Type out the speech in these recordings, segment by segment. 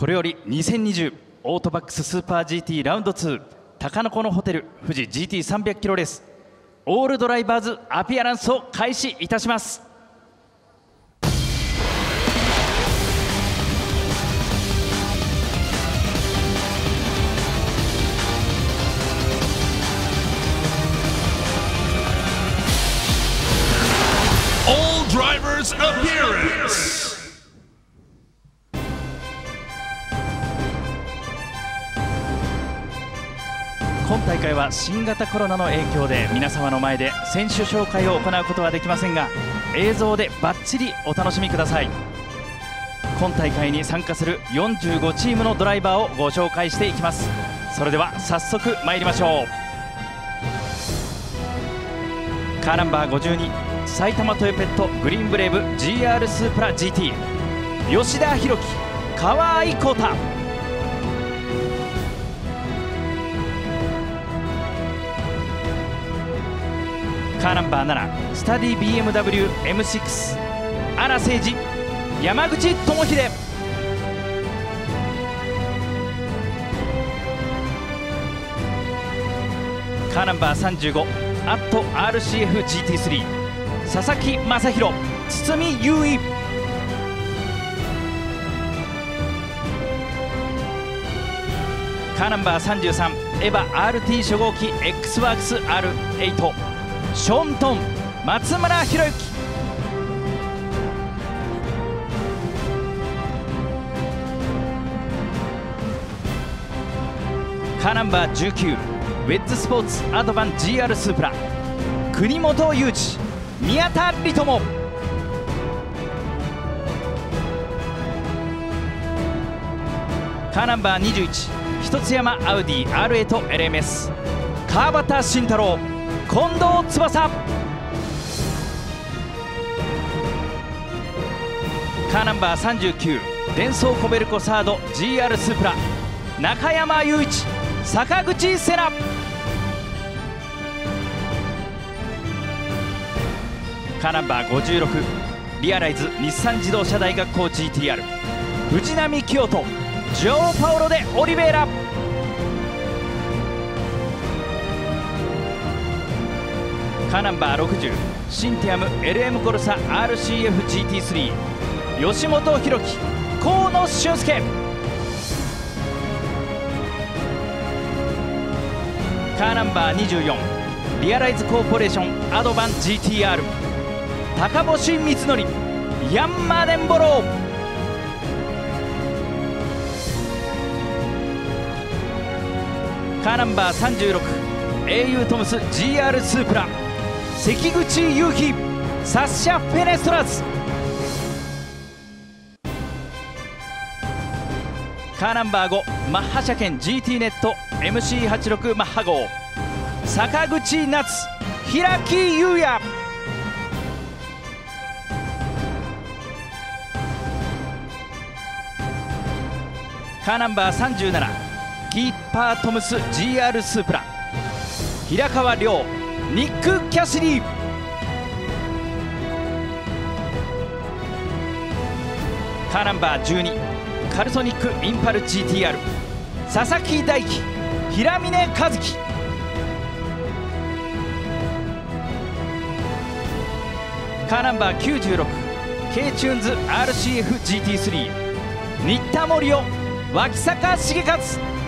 これより2020オートバックススーパー GT ラウンド2高野のホテル富士 GT300 キロレースオールドライバーズアピアランスを開始いたします。今大会は新型コロナの影響で皆様の前で選手紹介を行うことはできませんが映像でバッチリお楽しみください。今大会に参加する45チームのドライバーをご紹介していきます。それでは早速参りましょう。カーナンバー52埼玉トヨペットグリーンブレーブ GR スープラ GT 吉田裕樹川合浩太。カーナンバー7スタディ BMWM6 荒誠司山口智秀。カーナンバー35アット RCFGT3 佐々木正宏堤優衣。カーナンバー33エヴァ RT 初号機 X ワークス R8 ショントン松村博之。カーナンバー19ウェッズスポーツアドバン GR スープラ。国本雄一宮田理友。カーナンバー21一つ山アウディ R8 LMS 川端慎太郎。近藤翼。カーナンバー39デンソーコベルコサード。GR スープラ。中山雄一。坂口瀬名カーナンバー56リアライズ。日産自動車大学校 GTR 藤波清人。ジョー・パオロでオリベーラ。カーナンバー60シンティアム LM コルサ RCFGT3 吉本弘樹河野俊介。カーナンバー24リアライズコーポレーションアドバン GTR 高星光則ヤンマーデンボロー。カーナンバー36 au トムス GR スープラ。関口雄飛サッシャ・フェネストラズ。カーナンバー5マッハ車検 GT ネット MC86 マッハ号。坂口夏平木優也。カーナンバー37キーパートムス GR スープラ。平川亮ニック・キャシリー。カーナンバー12カルソニック・インパル GTR 佐々木大樹平峰和樹。カーナンバー96 K チューンズ RCFGT3 新田森夫脇坂重勝。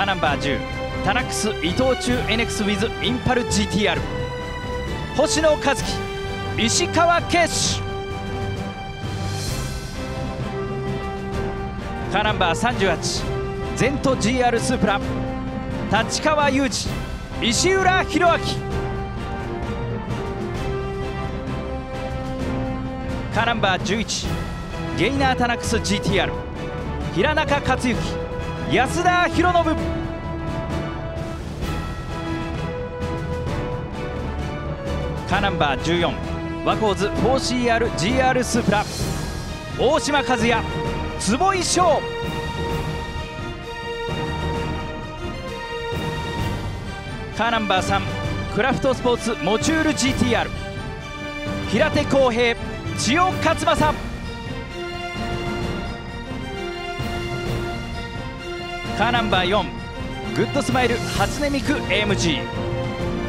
カーナンバー10タナックス伊藤忠 NX ウィズインパル GTR 星野和樹石川圭司。カーナンバー38ゼント GR スープラ。立川裕二石浦弘明。カーナンバー11ゲイナータナックス GTR 平中克之安田博信。カーナンバー14ワコーズ 4CRGR スープラ。大嶋和也。坪井翔。カーナンバー3クラフトスポーツモチュール GTR 平手晃平。千代勝正。カーナンバー4グッドスマイル初音ミク AMG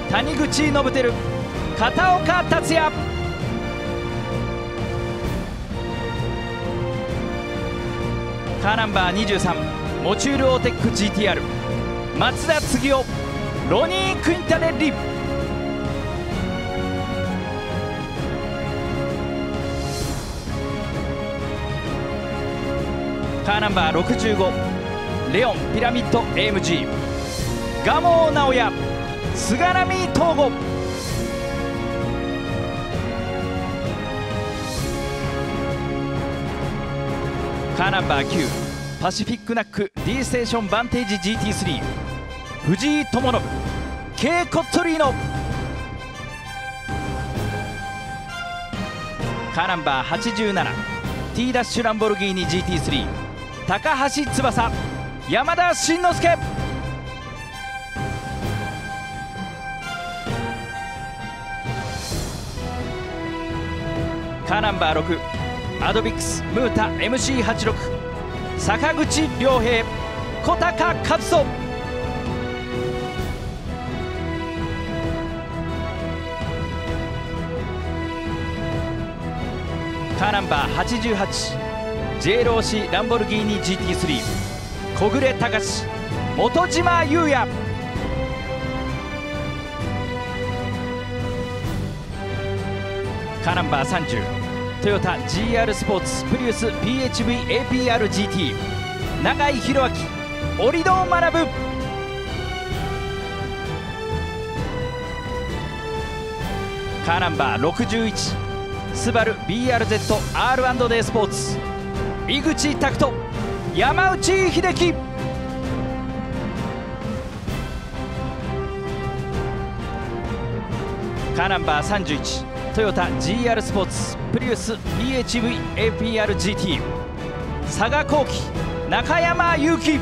谷口信輝片岡達也。カーナンバー23モチュールオーテック GTR 松田次夫ロニー・クインタレッリカーナンバー65レオンピラミッド AMG 蒲生直哉菅波東吾カーナンバー9パシフィックナック D ステーションバンテージ GT3 藤井智信 K コットリーノ。カーナンバー 87T ダッシュランボルギーニ GT3 高橋翼。山田慎之介。カーナンバー6アドビックスムータ MC86 坂口良平小高和人。カーナンバー 88J ローシーランボルギーニ GT3 小暮隆本島優也。カナンバー30トヨタ GR スポーツプリウス PHVAPRGT 永井弘明折戸学ぶ。カーナンバー61スバル BRZR&D スポーツ。井口拓人。山内秀樹。カーナンバー31トヨタ GR スポーツプリウス PHVAPRGT 佐賀幸輝中山祐希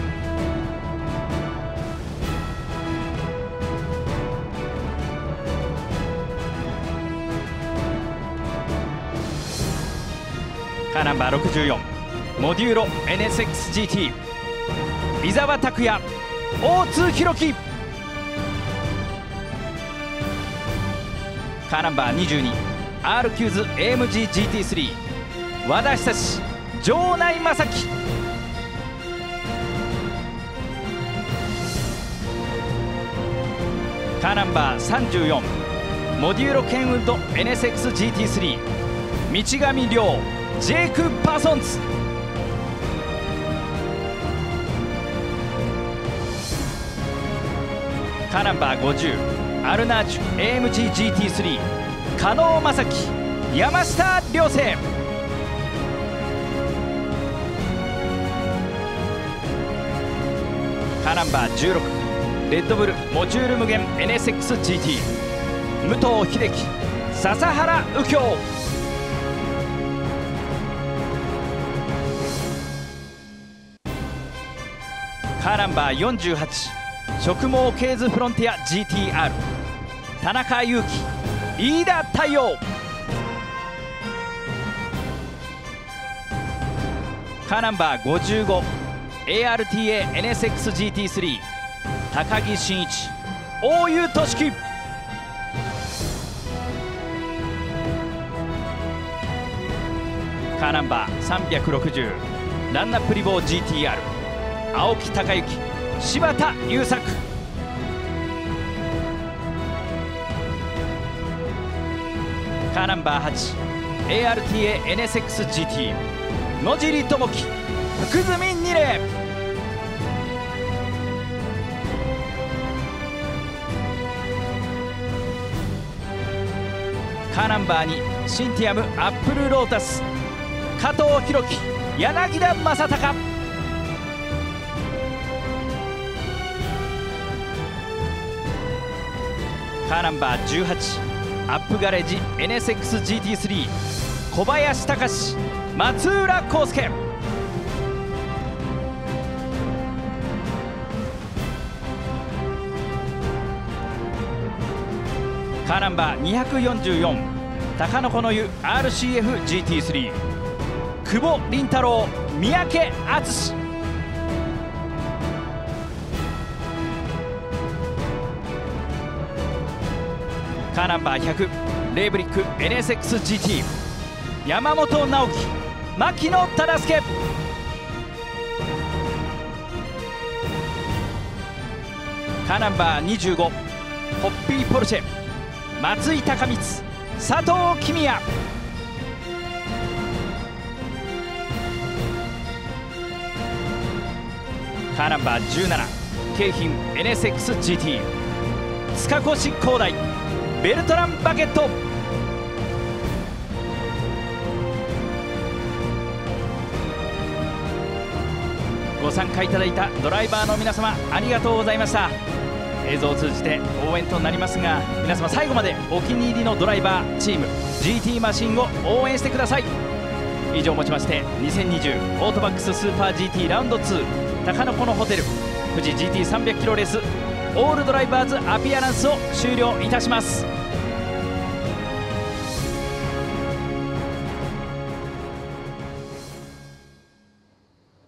カーナンバー64モデューロ NSXGT 伊沢拓也大津弘樹。カーナンバー 22 R'Qs AMG GT3 和田久城内政樹。カーナンバー34モデューロケンウッド NSXGT3 道上亮ジェイク・パーソンズ。カーナンバー50アルナージュ AMGGT3 加納正樹山下亮星カーナンバー16レッドブルモチュール無限 NSXGT 武藤秀樹笹原右京。カーナンバー48植毛ケーズフロンティア GTR 田中裕樹飯田太陽。カーナンバー 55ARTANSXGT3 高木真一大湯俊樹。カーナンバー360ランナップリボー GTR 青木孝之柴田優作。カーナンバー 8ARTANSXGT 野尻智樹福住二礼。カーナンバー2シンティアムアップルロータス。加藤弘樹柳田正孝カーナンバー18アップガレージ NSXGT3 小林隆松浦康介。カーナンバー244高野子の湯 RCFGT3 久保凛太郎三宅敦。カーナンバー100レーブリック NSXGT 山本直樹牧野忠介。カーナンバー25ホッピーポルシェ。松井孝光佐藤公也。カーナンバー17京浜 NSXGT 塚越光大。ベルトラン・バケット。ご参加いただいたドライバーの皆様ありがとうございました。映像を通じて応援となりますが皆様最後までお気に入りのドライバーチーム GT マシンを応援してください。以上をもちまして2020オートバックススーパー GT ラウンド2高野湖のホテル富士 GT300 キロレースオールドライバーズアピアランスを終了いたします。